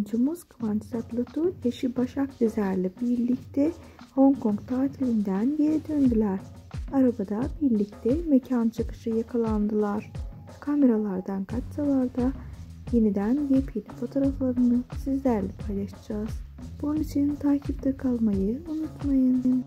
oyuncumuz Kıvanç Tatlıtuğ, eşi Başak Dizer'le birlikte Hong Kong tatilinden geri döndüler. Arabada birlikte mekan çıkışı yakalandılar. Kameralardan kaçsalar da yeniden yepyeni fotoğraflarını sizlerle paylaşacağız. Bunun için takipte kalmayı unutmayın.